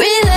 Really?